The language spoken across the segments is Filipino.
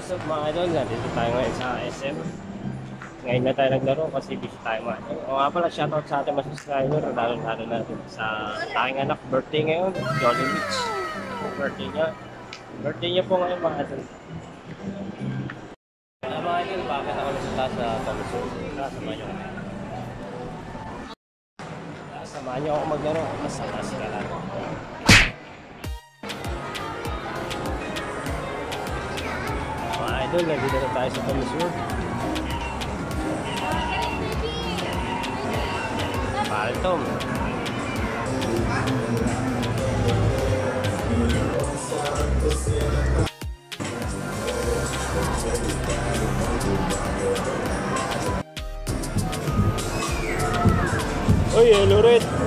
what's up mga idol? Nandito tayo ngayon sa SM. Ngayon na tayo naglaro kasi busy tayo mga idol. O nga pala, shoutout sa ating mga subscriber, lalo-lalo natin sa aking anak, birthday ngayon, Jolly Beach. Birthday niya. Birthday niya po ngayon mga idol. Ah, mga idol, bakit ako nasa taas sa Thomason? Kasama niyo kami. Samahan niyo ako maglaro. Taas ka lang. Idol, nandito na tayo sa Thomasur. Paltom. Uy, yellow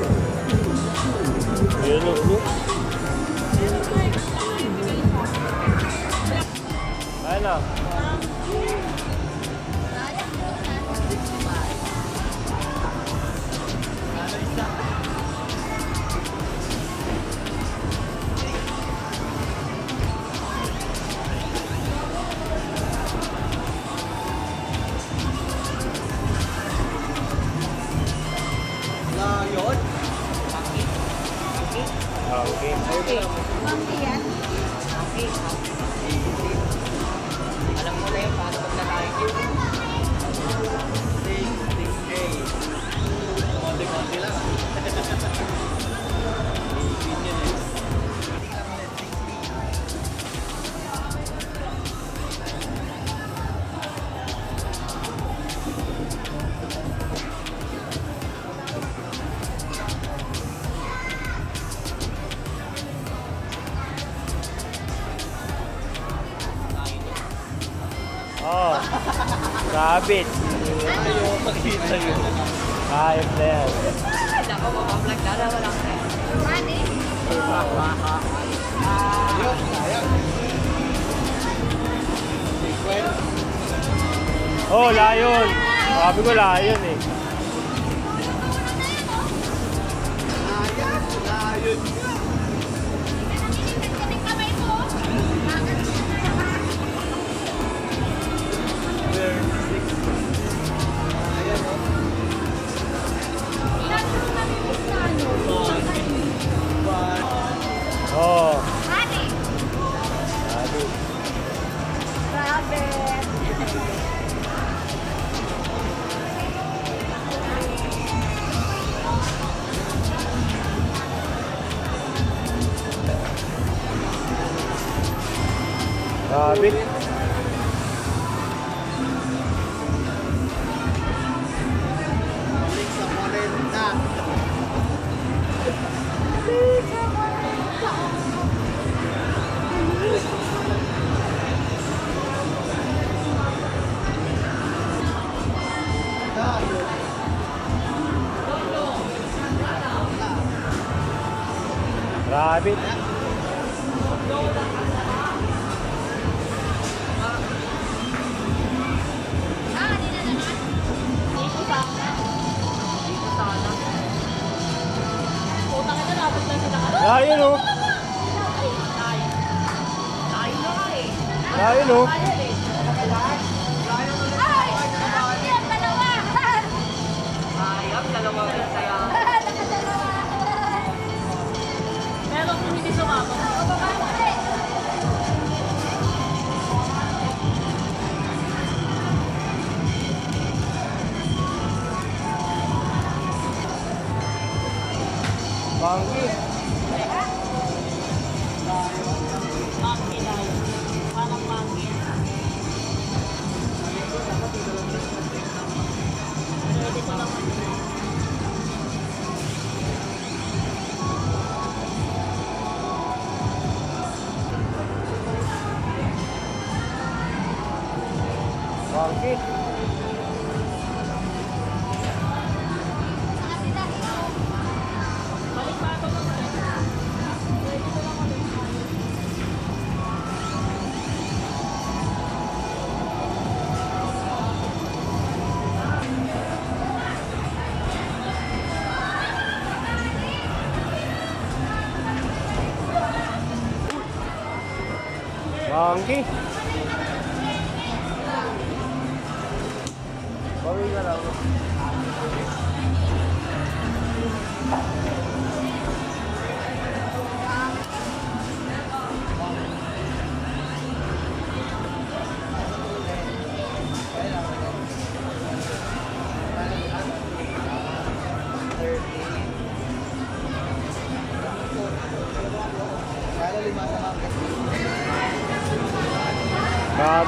Rabbit. Ayaw makita yun. Hayop na yan. Ako, mamablog na na, wala ka Ayun, ayun. Oh, lion. Sabi ko lion eh. Rabbit. Balik sa 40. Layon. Rabbit. Lion oh. Monkey. Balik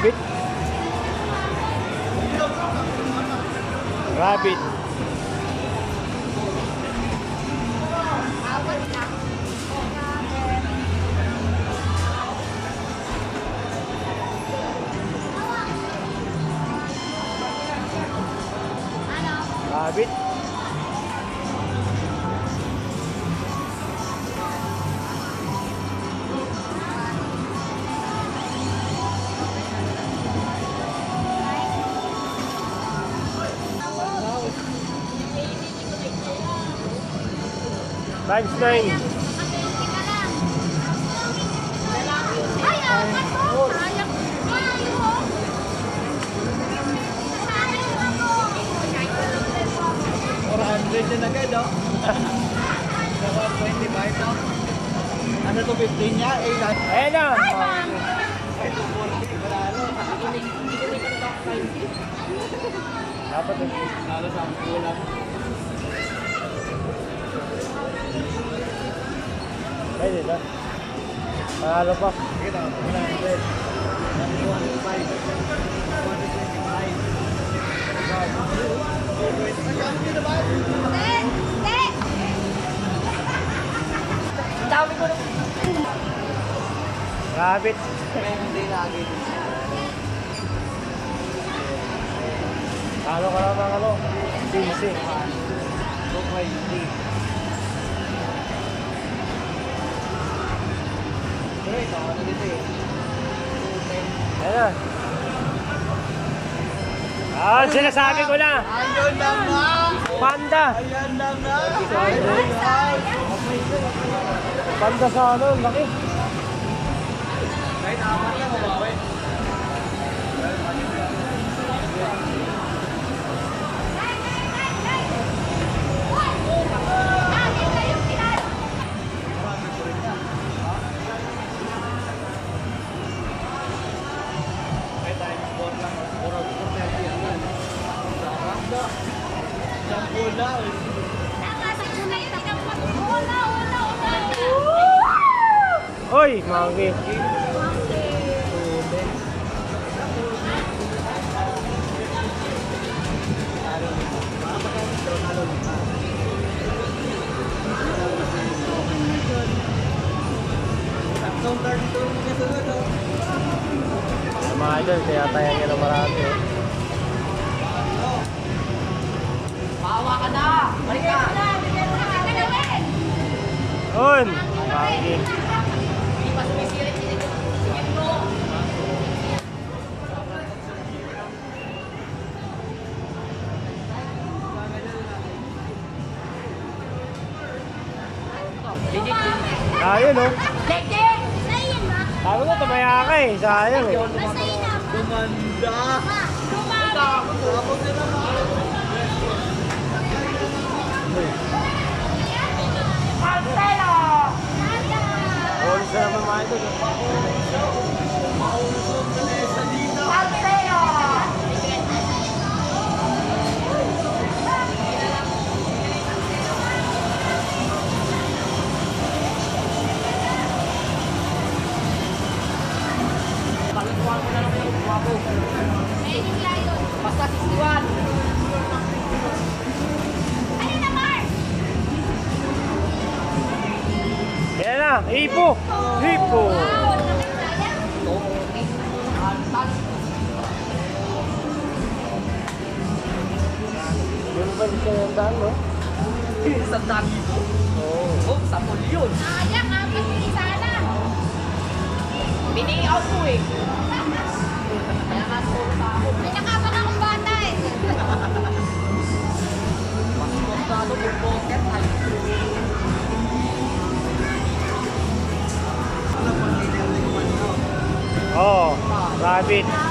Rabbit. Rabbit. Rabbit. Times 9. Or 100 yun agad, oh. Sa 125, no? Ano to, 15 niya? Eh, lahat. Ayan na. Ito, 40. Panalo. Dapat eh. Panalo sa ang kulang. Pwede na. Panalo pa. Na, 100. 125. Rabbit. Kaya hindi lagi. Talo ka naman ano. Sisi. 220. Pero ano dito eh? 210. Ayan. Ah, sinasabi ko na. Ayun na nga! Panda. Na! Ayun na! Panda sa ano, laki. Oy, mangi. Saktong 32 niya sunod, oh. Mga tayo ng marami. Oh. On! Mangi. Ayun oh. Sabi ko, tumaya ka eh. Sayang eh. Tumanda! Na naman. Olis na naman mga na, hipo! Hipo! Wow, laki sayang. Yun ba siya yung daan, no? Isang dami po. Oo. Oh, 10 yun. Sayang, apat yung isa. Biningi out ko eh. Kaya nga score pa ako. May nakapan akong bata eh. Mas kontado yung pocket. Ay. Oh, rabbit.